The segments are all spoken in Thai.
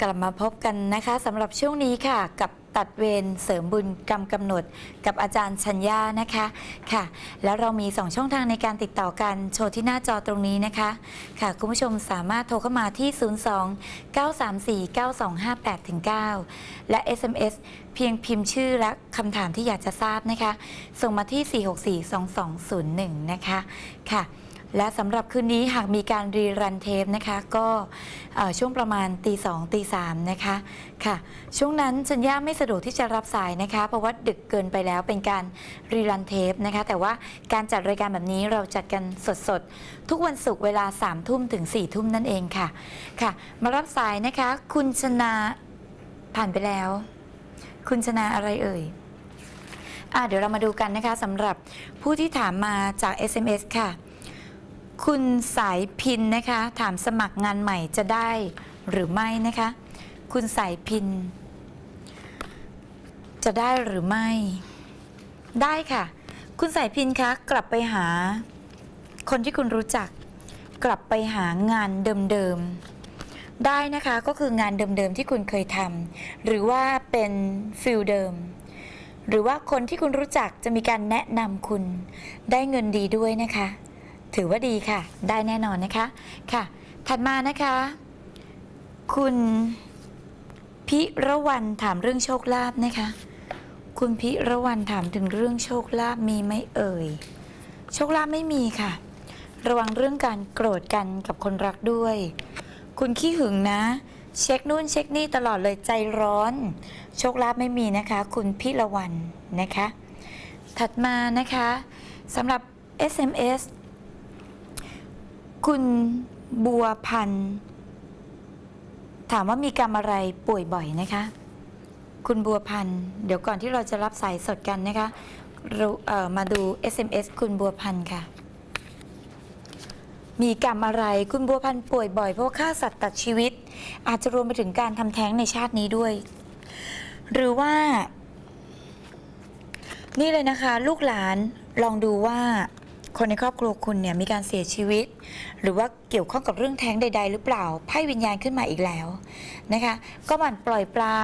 กลับมาพบกันนะคะสำหรับช่วงนี้ค่ะ กับตัดเวรเสริมบุญกรรมกำหนด กับอาจารย์ชัญญานะคะค่ะ แล้วเรามี 2 ช่องทางในการติดต่อกันโชว์ที่หน้าจอตรงนี้นะคะ ค่ะ คุณผู้ชมสามารถโทรเข้ามาที่ 02 934 9258ถึง9และ SMS เพียงพิมพ์ชื่อและคำถามที่อยากจะทราบนะคะ ส่งมาที่ 4642201 นะคะค่ะ และสำหรับคืนนี้หากมีการรีรันเทปนะคะ ก็ช่วงประมาณตีสองตีสามนะคะค่ะช่วงนั้นสัญญาไม่สะดวกที่จะรับสายนะคะ เพราะว่าดึกเกินไปแล้วเป็นการรีรันเทปนะคะ แต่ว่าการจัดรายการแบบนี้เราจัดกันสดๆ ทุกวันศุกร์เวลา3ามทุ่มถึง4ี่ทุ่มนั่นเองค่ะค่ะ มารับสายนะคะ คุณชนาผ่านไปแล้ว คุณชนาอะไรเอ่ยอะเดี๋ยวเรามาดูกันนะคะสำหรับผู้ที่ถามมาจาก SMS ค่ะ คุณสายพินนะคะ ถามสมัครงานใหม่จะได้หรือไม่นะคะ คุณสายพิน จะได้หรือไม่ ได้ค่ะ คุณสายพินคะกลับไปหา คนที่คุณรู้จัก กลับไปหางานเดิมๆได้นะคะก็คืองานเดิมๆที่คุณเคยทำหรือว่าเป็นฟิลเดิมหรือว่าคนที่คุณรู้จักจะมีการแนะนำคุณได้เงินดีด้วยนะคะ ถือว่าดีค่ะ ได้แน่นอนนะคะค่ะ ถัดมานะคะ คุณพิระวันถามเรื่องโชคลาภนะคะ คุณพิระวันถามถึงเรื่องโชคลาภมีไหมเอ่ย โชคลาภไม่มีค่ะ ระวังเรื่องการโกรธกันกับคนรักด้วย คุณขี้หึงนะ เช็คนู่นเช็คนี่ตลอดเลยใจร้อน โชคลาภไม่มีนะคะ คุณพิระวันนะคะ ถัดมานะคะสำหรับ SMS คุณบัวพันธ์ถามว่ามีกรรมอะไรป่วยบ่อยนะคะ คุณบัวพันธ์เดี๋ยวก่อนที่เราจะรับสายสดกันนะคะเราเอ่อมาดู SMS คุณบัวพันธ์ค่ะ มีกรรมอะไรคุณบัวพันธ์ป่วยบ่อยเพราะฆ่าสัตว์ตัดชีวิต อาจจะรวมไปถึงการทำแท้งในชาตินี้ด้วย หรือว่า นี่เลยนะคะ ลูกหลานลองดูว่า คนในครอบครัวคุณเนี่ยมีการเสียชีวิต หรือว่าเกี่ยวข้องกับเรื่องแท้งใด ๆ หรือเปล่าไพ่วิญญาณขึ้นมาอีกแล้วนะคะ ก็หมั่นปล่อยปลา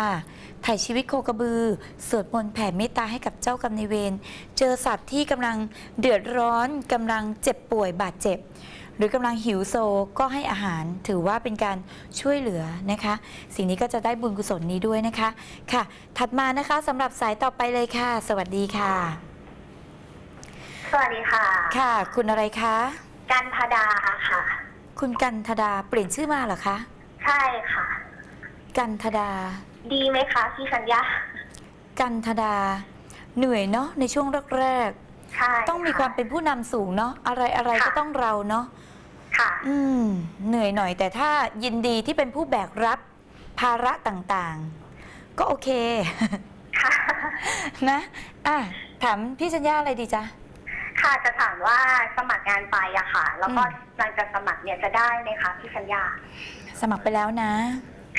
ถ่ายชีวิตโคกระบือ สวดมนต์แผ่เมตตาให้กับเจ้ากรรมนายเวรเจอสัตว์ที่กำลังเดือดร้อนกำลังเจ็บป่วยบาดเจ็บ หรือกำลังหิวโซก็ให้อาหารถือว่าเป็นการช่วยเหลือนะคะ สิ่งนี้ก็จะได้บุญกุศลนี้ด้วยนะคะค่ะ ถัดมานะคะสำหรับสายต่อไปเลยค่ะ สวัสดีค่ะ สวัสดีค่ะ ค่ะ คุณอะไรคะ กันพดาค่ะ คุณกันธดาเปลี่ยนชื่อมาเหรอคะ ใช่ค่ะ กันธดา ดีไหมคะพี่สัญญากันธดา เหนื่อยเนาะในช่วงแรกใช่ๆต้องมีความเป็นผู้นำสูงเนาะอะไรอะไรก็ต้องเราเนาะค่ะ อืม เหนื่อยหน่อย แต่ถ้ายินดีที่เป็นผู้แบกรับ ภาระต่างๆ ก็โอเค ค่ะ นะ อะ ถามพี่ชัญญาอะไรดีจ๊ะ ค่ะจะถามว่าสมัครงานไปอะค่ะ แล้วก็อืมหลังจากสมัครเนี่ยจะได้ไหมคะพี่สัญญา สมัครไปแล้วนะ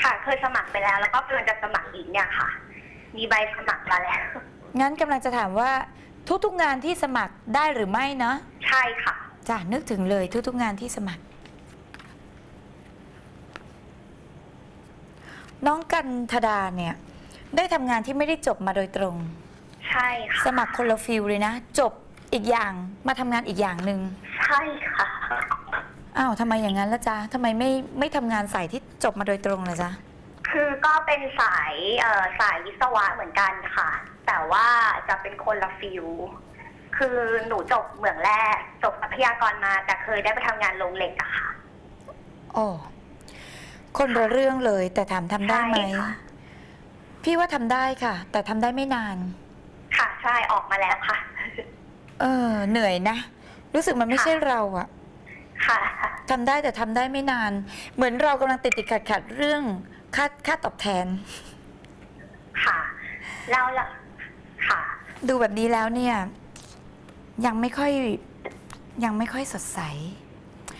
ค่ะ เคยสมัครไปแล้ว แล้วก็กำลังจะสมัครอีกเนี่ยค่ะ มีใบสมัครมาแล้ว งั้นกำลังจะถามว่าทุกๆงานที่สมัครได้หรือไม่เนาะใช่ค่ะจ้ะนึกถึงเลยทุกๆงานที่สมัคร น้องกันธดาเนี่ย ได้ทำงานที่ไม่ได้จบมาโดยตรง ใช่ค่ะ สมัครคนละฟิลเลยนะ จบ อีกอย่างมาทำงานอีกอย่างหนึ่งใช่ค่ะ อ้าวทำไมอย่างนั้นละจ๊ะทำไมไม่ไม่ทำงานสายที่จบมาโดยตรงล่ะจ๊ะคือก็เป็นสายเอ่อสายวิศวะเหมือนกันค่ะ แต่ว่าจะเป็นคนละฟิลคือหนูจบเหมืองแร่จบทรัพยากรมา แต่เคยได้ไปทำงานโรงเหล็กอะค่ะ โอ้คนละเรื่องเลยแต่ถามทำได้ไหม ใช่ค่ะ พี่ว่าทำได้ค่ะ แต่ทำได้ไม่นาน ค่ะ ใช่ออกมาแล้วค่ะ เออเหนื่อยนะ รู้สึกมันไม่ใช่เราอะค่ะ ทำได้แต่ทำได้ไม่นาน เหมือนเรากำลังติดติดขัดขัดๆเรื่องค่าค่าตอบแทน ค่ะแล้วละค่ะ ดูแบบนี้แล้วเนี่ย ยังไม่ค่อยยังไม่ค่อยสดใส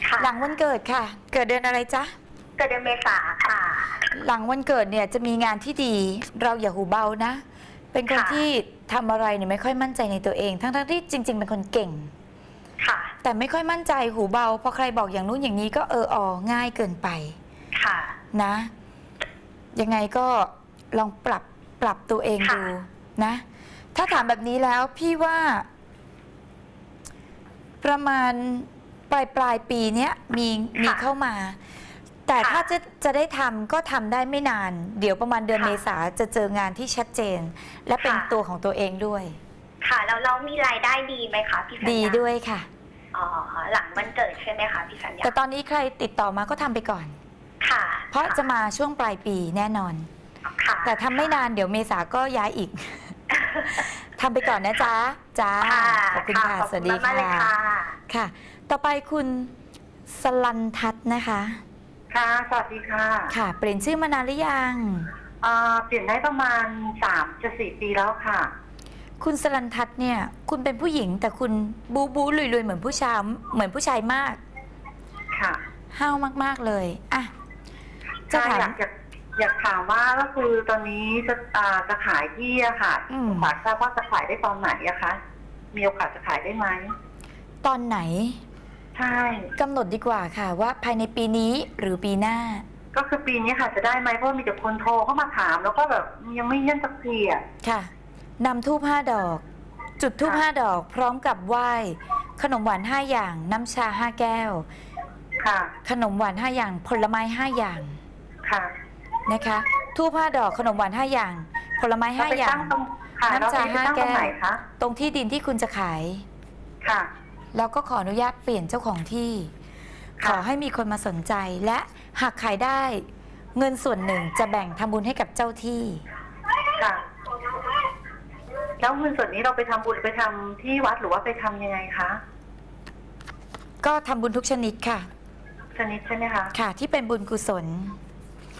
ค่ะหลังวันเกิดค่ะ เกิดเดือนอะไรจ๊ะ เกิดเดือนเมษาค่ะ หลังวันเกิดเนี่ยจะมีงานที่ดี เราอย่าหูเบานะ เป็นคนค่ะ ที่ทำอะไรเนี่ยไม่ค่อยมั่นใจในตัวเอง ทั้งๆที่จริง ๆ เป็นคนเก่ง ค่ะ แต่ไม่ค่อยมั่นใจหูเบาพอใครบอกอย่างนู้นอย่างนี้ก็เออออง่ายเกินไปค่ะ นะ ยังไงก็ลองปรับปรับตัวเองค่ะดูนะ ถ้าถามแบบนี้แล้วพี่ว่า ประมาณปลายปลายปีเนี้ยมีมีเข้ามา แต่ถ้าจะจะได้ทำก็ทำได้ไม่นาน เดี๋ยวประมาณเดือนเมษาจะเจองานที่ชัดเจน และเป็นตัวของตัวเองด้วย ค่ะแล้วเรามีรายได้ดีไหมคะพี่สัญญาดีด้วยค่ะ อ๋อหลังวันเกิดใช่ไหมคะพี่สัญญาแต่ตอนนี้ใครติดต่อมาก็ทำไปก่อน ค่ะเพราะจะมาช่วงปลายปีแน่นอน ค่ะแต่ทำไม่นานเดี๋ยวเมษาก็ย้ายอีก ทำไปก่อนนะจ๊ะจ้าค่ะขอบคุณค่ะขอบสวัสดีมากๆเลยค่ะค่ะ ค่ะ ต่อไปคุณสลันทัศน์นะคะ ค่ะ สวัสดีค่ะค่ะ เปลี่ยนชื่อมานานหรือยังเอ่อเปลี่ยนได้ประมาณสามจะสี่ปีแล้วค่ะ คุณสลันทัศน์เนี่ย คุณเป็นผู้หญิงแต่คุณบูบูลุยๆเหมือนผู้ชายเหมือนผู้ชายมาก ค่ะห้าวมากๆเลยอะจะค่ะถาอยามกอยากอยากถามว่าก็คือตอนนี้จะอ่าจะขายที่อะค่ะอืมอยากทราบว่าจะขายได้ตอนไหนอะคะ มีโอกาสจะขายได้ไหมตอนไหน ใช่ กำหนดดีกว่าค่ะว่าภายในปีนี้หรือปีหน้า ก็คือปีนี้ค่ะจะได้ไหมเพราะว่ามีแต่คนโทรเข้ามาถาม แล้วก็แบบยังไม่เยื่นสักทีอะค่ะนำทูบห้าดอก จุดทูบค่ะ ห้าดอกพร้อมกับไหว้ ขนมหวานห้าอย่างน้ำชาห้าแก้ว ค่ะ ขนมหวานห้าอย่างผลไม้ห้าอย่างค่ะนะคะทูบห้าดอกขนมหวานห้าอย่าง ผลไม้เราห้าไปอย่าตั้ง งตรงค่ะน้ำเราชาไปตั้งตรงห้าแก้วไหนคะตรงที่ดินที่คุณจะขาย ค่ะ แล้วก็ขออนุญาตเปลี่ยนเจ้าของที่ขค่ะอให้มีคนมาสนใจ และหากขายได้ เงินส่วนหนึ่งจะแบ่งทำบุญให้กับเจ้าที่ ค่ะ แล้วเงินส่วนนี้เราไปทำบุญไปทำที่วัดหรือว่าไปทำยังไงคะก็ทำบุญทุกชนิดค่ะ ชนิดใช่ไหมคะค่ะ ที่เป็นบุญกุศล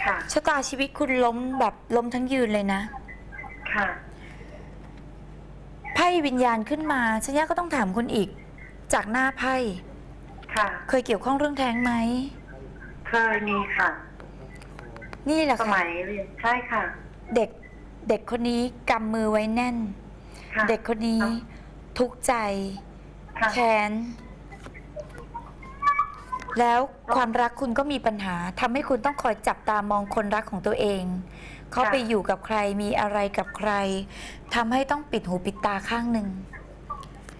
ค่ะ ชะตาชีวิตคุณล้มแบบล้มทั้งยืนเลยนะค่ะ ไพ่วิญญาณขึ้นมาชัญญาก็ต้องถามคุณอีก จากหน้าไพ่ ค่ะ เคยเกี่ยวข้องเรื่องแท้งไหม เคยมีค่ะ นี่แหละสค่ะมัยเรียนใช่ค่ะ เด็กเด็กคนนี้กำมือไว้แน่น ค่ะ เด็กคนนี้ค่ะทุกข์ใจ ค่ะ แค้น แล้วความรักคุณก็มีปัญหาทำให้คุณต้องคอยจับตามองคนรักของตัวเอง เขาไปอยู่กับใครมีอะไรกับใครทำให้ต้องปิดหูปิดตาข้างหนึ่ง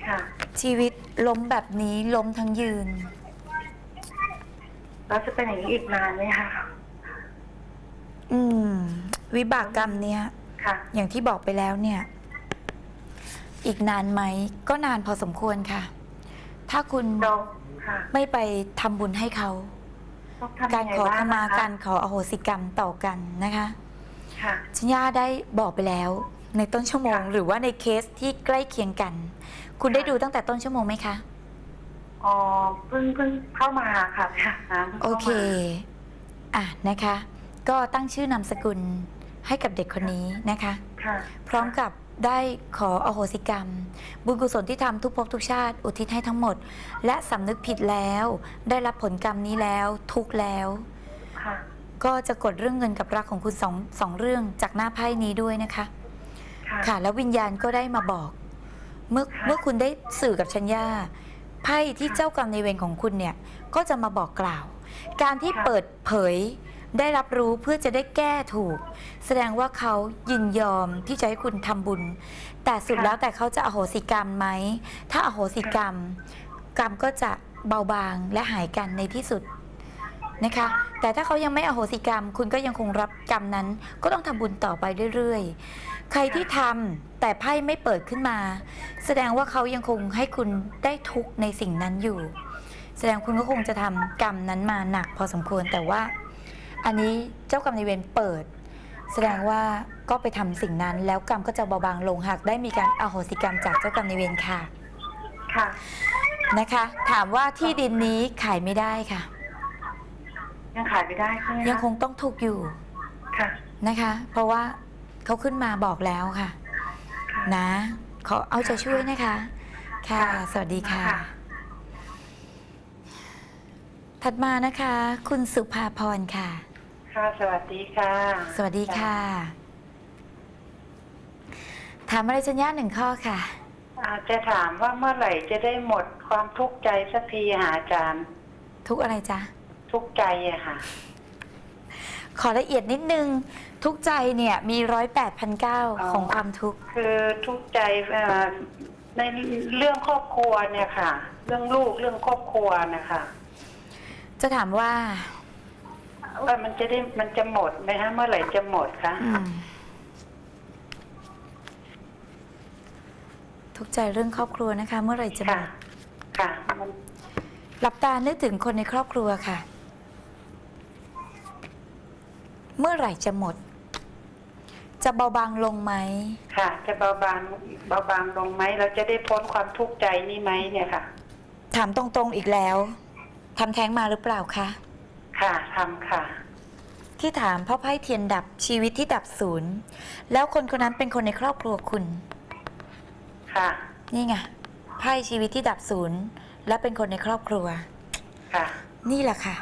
ค่ะ ชีวิต ล้มแบบนี้ล้มทั้งยืน แล้วจะเป็นอย่างนี้อีกนานไหมคะอืม วิบากกรรมเนี่ยค่ะ อย่างที่บอกไปแล้วเนี่ย อีกนานไหม ก็นานพอสมควรค่ะ ถ้าคุณเราค่ะไม่ไปทำบุญให้เขา ต้องทำกายัรงไงขอบ้างขมานะคะการขออโหสิกรรมต่อกันนะคะ ค่ะ ชัญญาได้บอกไปแล้วในต้นชั่วโมง ค่ะ หรือว่าในเคสที่ใกล้เคียงกัน คุณได้ดูตั้งแต่ต้นชั่วโมงไหมคะ อ๋อเพิ่งเพิ่งเข้ามาค่ะค่ะพิ่งโอข้ามาเค อะนะคะ ก็ตั้งชื่อนามสกุลให้กับเด็กคนนี้นะคะ ค่ะ พร้อมกับได้ขออโหสิกรรม บุญกุศลที่ทำทุกภพทุกชาติ อุทิศให้ทั้งหมด และสำนึกผิดแล้ว ได้รับผลกรรมนี้แล้วทุกข์แล้ว ค่ะ ก็จะกดเรื่องเงินกับรักของคุณสองสองเรื่องจากหน้าไพ่นี้ด้วยนะคะ ค่ะค่ะแล้ววิญญาณก็ได้มาบอก เมื่อค่ะเมื่อคุณได้สื่อกับชัญญาไพ่ที่เจ้ากรรมในายเวรของคุณเนี่ยก็จะมาบอกกล่าว การที่เปิดเผยได้รับรู้เพื่อจะได้แก้ถูก แสดงว่าเขายินยอมที่จะให้คุณทำบุญ แต่สุดแล้วแต่เขาจะอโหสิกรรมไหม ถ้าอโหสิกรรม กรรมก็จะเบาบางและหายกันในที่สุดนะคะ แต่ถ้าเขายังไม่อโหสิกรรม คุณก็ยังคงรับกรรมนั้น ก็ต้องทำบุญต่อไปเรื่อยๆ ใครที่ทำแต่ไพ่ไม่เปิดขึ้นมา แสดงว่าเขายังคงให้คุณได้ทุกข์ในสิ่งนั้นอยู่ แสดงคุณก็คงจะทำกรรมนั้นมาหนักพอสมควรแต่ว่า อันนี้เจ้ากรรมนายเวรเปิด แสดงว่าก็ไปทำสิ่งนั้น แล้วกรรมก็จะเบาบางลงหากได้มีการอโหสิกรรมจากเจ้ากรรมนายเวรค่ะ ค่ะ นะคะ ถามว่าที่ดินนี้ขายไม่ได้ค่ะ ยังขายไม่ได้ใช่ไหมะยังคงต้องถูกอยู่ค่ะ นะคะ เพราะว่า เขาขึ้นมาบอกแล้วค่ะค่ะ นะขอเอาใจช่วยนะคะ ค่ะค่ะสวัสดีค่ะค่ะ ถัดมานะคะ คุณสุภาพรค่ะ ค่ะสวัสดีค่ะ สวัสดีค่ะ ถามอะไรชัญญาหนึ่งข้อค่ะอาจจะถามว่าเมื่อไหร่จะได้หมดความทุกข์ใจสักทีหาอาจารย์ ทุกอะไรจ๊ะ ทุกข์ใจอะค่ะ ขอละเอียดนิดนึง ทุกข์ใจเนี่ยมีร้อยแปดพันเก้าของความทุกข์ คือทุกข์ใจเอ่อในเรื่องครอบครัวเนี่ยค่ะ เรื่องลูกเรื่องครอบครัวนะคะจะถามว่าว่ามันจะได้มันจะหมดไหมฮะเมื่อไหร่จะหมดคะอืมทุกข์ใจเรื่องครอบครัวนะคะ เมื่อไหร่จะหมค่ะ ดค่ะ มันหลับตานึกถึงคนในครอบครัวค่ะ เมื่อไหร่จะหมด จะเบาบางลงไหมค่ะ จะเบาบางเบาบางลงไหมเราจะได้พ้นความทุกข์ใจนี้ไหมเนี่ยค่ะ ถามตรงๆอีกแล้วทำแท้งมาหรือเปล่าคะค่ะทำค่ะ ที่ถามเพราะไพ่เทียนดับชีวิตที่ดับศูนย์แล้วคนคนนั้นเป็นคนในครอบครัวคุณ ค่ะ นี่ไงไพ่ชีวิตที่ดับศูนย์และเป็นคนในครอบครัว ค่ะ นี่แหละค่ะ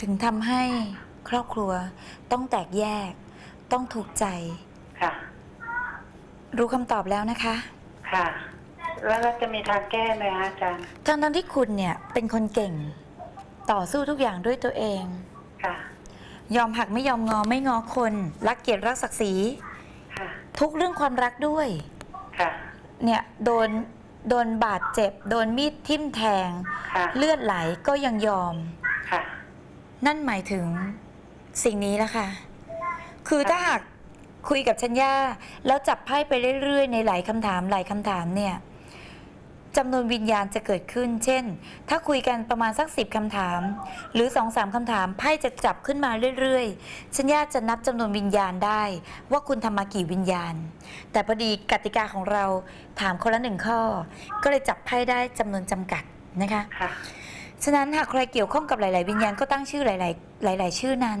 ถึงทำให้ครอบครัวต้องแตกแยก ต้องถูกใจ ค่ะ รู้คำตอบแล้วนะคะ ค่ะ แล้วเราจะมีทางแก้ไหมคะอาจารย์ ทั้งทั้งที่คุณเนี่ยเป็นคนเก่ง ต่อสู้ทุกอย่างด้วยตัวเอง ค่ะ ยอมหักไม่ยอมงอไม่งอคน รักเกียรติรักศักดิ์ศรีค่ะ ทุกเรื่องความรักด้วย ค่ะ เนี่ยโดนโดนบาดเจ็บ โดนมีดทิ่มแทง ค่ะ เลือดไหลก็ยังยอม ค่ะ นั่นหมายถึงสิ่งนี้ละค่ะ คือถ้าหากคุยกับชัญญาแล้วจับไพ่ไปเรื่อย ๆ ในหลายคำถามหลายคำถามเนี่ยจำนวนวิญญาณจะเกิดขึ้น เช่น ถ้าคุยกันประมาณสักสิบคำถาม หรือสองสามคำถามไพ่จะจับขึ้นมาเรื่อยๆชัญญาจะนับจำนวนวิญญาณได้ ว่าคุณทำมากี่วิญญาณ แต่พอดีกติกาของเราถามคนละหนึ่งข้อ ก็เลยจับไพ่ได้จำนวนจำกัดนะคะ ค่ะ ฉะนั้นหากใครเกี่ยวข้องกับหลาย ๆ วิญญาณก็ตั้งชื่อหลาย ๆ หลาย ๆ ชื่อนั้น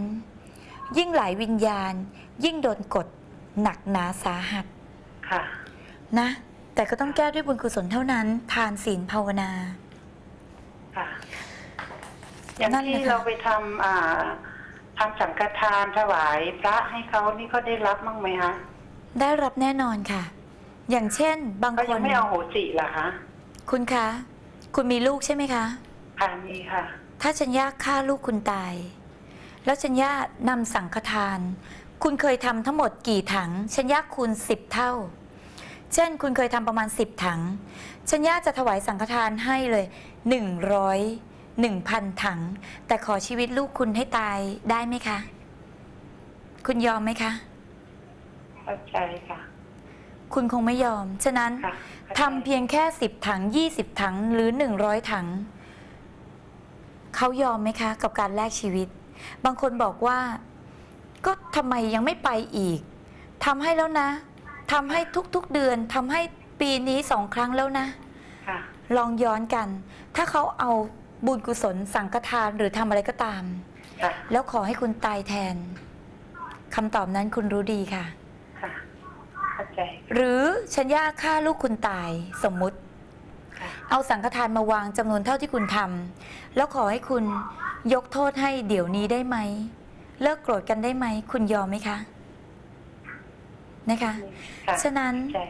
ยิ่งหลายวิญญาณ ยิ่งโดนกดหนักหนาสาหัสค่ะ นะ แต่ก็ต้องแก้ด้วยบุญกุศลเท่านั้น ทานศีลภาวนาค่ะอย่างนั่นแหที่ละค่ะเราไปทำอ่าทำสังฆทานถวายพระให้เขานี่เขาได้รับบ้างไหมคะได้รับแน่นอนค่ะ อย่างเช่น บางเขาคยังนไม่เอาโหสิเหรอคะคุณคะ คุณมีลูกใช่ไหมคะค่ะมีค่ะ ถ้าชัญญาฆ่าลูกคุณตาย แล้วชัญญานำสังฆทาน คุณเคยทำทั้งหมดกี่ถัง ชัญญาคูณสิบเท่า เช่น คุณเคยทำประมาณสิบถัง ชัญญาจะถวายสังฆทานให้เลยหนึ่งร้อยหนึ่งพันถัง แต่ขอชีวิตลูกคุณให้ตายได้ไหมคะ คุณยอมไหมคะ เข้าใจค่ะ คุณคงไม่ยอม ฉะนั้นค่ะทำเพียงแค่สิบถังยี่สิบถังหรือหนึ่งร้อยถัง เขายอมไหมคะ กับการแลกชีวิต บางคนบอกว่า ก็ทำไมยังไม่ไปอีกทำให้แล้วนะทำให้ทุกๆเดือนทำให้ปีนี้สองครั้งแล้วนะค่ะ ลองย้อนกัน ถ้าเขาเอาบุญกุศลสังฆทานหรือทำอะไรก็ตาม ค่ะ แล้วขอให้คุณตายแทนคำตอบนั้นคุณรู้ดีค่ะ ค่ะ เข้าใจ หรือชัญญาฆ่าลูกคุณตายสมมุติค่ะ เอาสังฆทานมาวางจำนวนเท่าที่คุณทำแล้วขอให้คุณยกโทษให้เดี๋ยวนี้ได้ไหม เลิกโกรธกันได้ไหม คุณยอมไหมคะ นะคะค่ะฉะนั้นเข้าใจ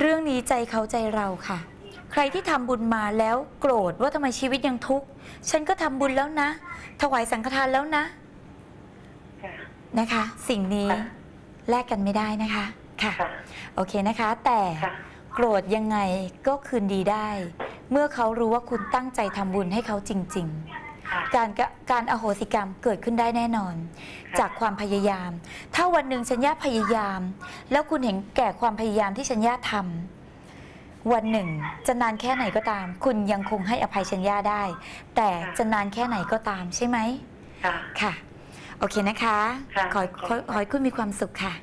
เรื่องนี้ใจเขาใจเราค่ะ ใครที่ทำบุญมาแล้วโกรธว่าทำไมชีวิตยังทุกข์ ฉันก็ทำบุญแล้วนะ ถวายสังฆทานแล้วนะค่ะนะคะ สิ่งนี้ค่ะแลกกันไม่ได้นะคะ ค่ะค่ะโอเคนะคะ แต่ค่ะ โกรธยังไงก็คืนดีได้ เมื่อเขารู้ว่าคุณตั้งใจทำบุญให้เขาจริงค่ะๆการกะการอโหสิกรรมเกิดขึ้นได้แน่นอนค่ะจากความพยายาม ถ้าวันหนึ่งชัญญาพยายาม แล้วคุณเห็นแก่ความพยายามที่ชัญญาทำวันหนึ่ง จะนานแค่ไหนก็ตาม คุณยังคงให้อภัยชัญญาได้ แต่จะนานแค่ไหนก็ตามใช่ไหมค่ะค่ะ โอเคนะคะค่ะขอขอขอให้คุณมีความสุขค่ะ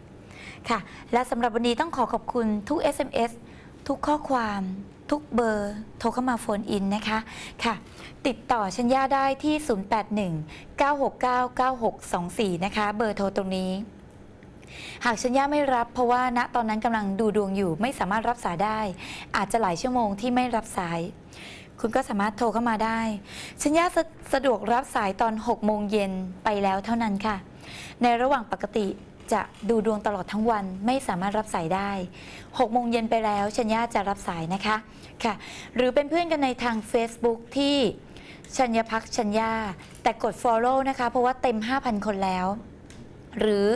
ค่ะ และสำหรับวันนี้ต้องขอขอบคุณทุก SMS ทุกข้อความทุกเบอร์โทรเข้ามาโฟนอินนะคะค่ะ ติดต่อชัญญาได้ที่ 081-969-9624 นะคะ เบอร์โทรตรงนี้ หากชัญญาไม่รับเพราะว่าณตอนนั้นกำลังดูดวงอยู่ไม่สามารถรับสายได้ อาจจะหลายชั่วโมงที่ไม่รับสาย คุณก็สามารถโทรเข้ามาได้ ชัญญาสะสะดวกรับสายตอน 6 โมงเย็นไปแล้วเท่านั้นค่ะ ในระหว่างปกติ จะดูดวงตลอดทั้งวันไม่สามารถรับสายได้6โมงเย็นไปแล้วชัญญาจะรับสายนะคะค่ะ หรือเป็นเพื่อนกันในทาง Facebook ที่ชัญญพักชัญญา แต่กด Follow นะคะ เพราะว่าเต็ม 5,000 คนแล้ว หรือ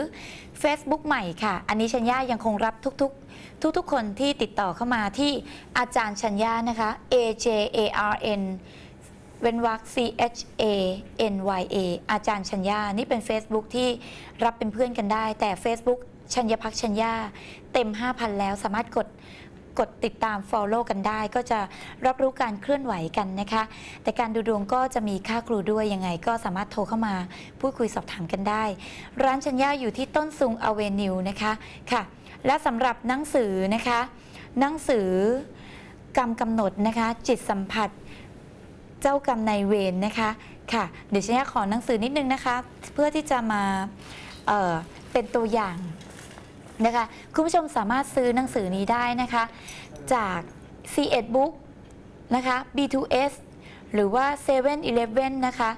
Facebook ใหม่ค่ะ อันนี้ชัญญายังคงรับทุกๆ ทุกๆ คนที่ติดต่อเข้ามาที่อาจารย์ชัญญานะคะ A J A R N เว้นวรรค C H A N Y A อาจารย์ชัญญา นี่เป็น Facebook ที่รับเป็นเพื่อนกันได้ แต่ Facebook ชัญญพักชัญญา เต็ม 5,000 แล้วสามารถกดกดติดตาม Follow กันได้ ก็จะรับรู้การเคลื่อนไหวกันนะคะ แต่การดูดวงก็จะมีค่าครูด้วยยังไง ก็สามารถโทรเข้ามาพูดคุยสอบถามกันได้ ร้านชัญญาอยู่ที่ต้นซุงอเวนิวนะคะค่ะ และสำหรับหนังสือนะคะ หนังสือกรรมกำหนดนะคะ จิตสัมผัส เจ้ากรรมนายเวรนะคะค่ะเดี๋ยวฉันจะขอหนังสือนิดนึงนะคะ เพื่อที่จะมาเอ่อเป็นตัวอย่างนะคะคุณผู้ชมสามารถซื้อหนังสือนี้ได้นะคะ จาก C1 Book นะคะ B2S หรือว่า7 e เ e ่ e อนะคะ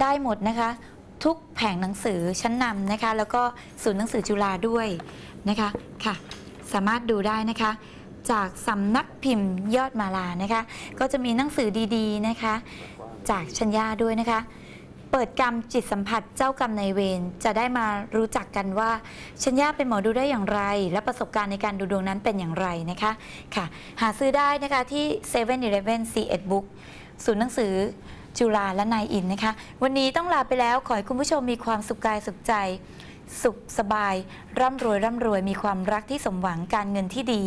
ได้หมดนะคะ ทุกแผงหนังสือชั้นนำนะคะ แล้วก็ศูนย์หนังสือจุฬาด้วยนะคะค่ะ สามารถดูได้นะคะ จากสำนักพิมพ์ยอดมาลานะคะ ก็จะมีหนังสือดีๆนะคะ จากชัญญาด้วยนะคะ เปิดกรรมจิตสัมผัสเจ้ากรรมในเวรจะได้มารู้จักกันว่าชัญญาเป็นหมอดูได้อย่างไร และประสบการณ์ในการดูดวงนั้นเป็นอย่างไรนะคะค่ะ หาซื้อได้นะคะที่7 e เ e ่ e อ C1 Book ศูนย์หนังสือจุฬาและนายอินนะคะ วันนี้ต้องลาไปแล้วขอให้คุณผู้ชมมีความสุขกายสุขใจ สุขสบาย ร่ำรวยร่ำรวยมีความรักที่สมหวังการเงินที่ดี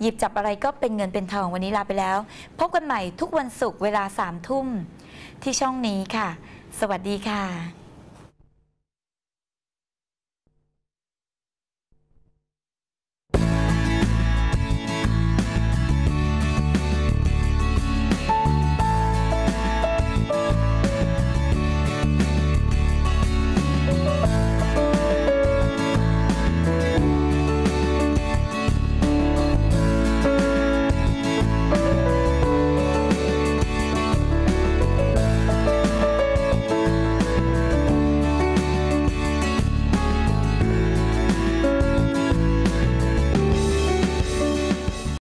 หยิบจับอะไรก็เป็นเงินเป็นทองวันนี้ลาไปแล้ว พบกันใหม่ทุกวันศุกร์เวลาสามทุ่มที่ช่องนี้ค่ะ สวัสดีค่ะ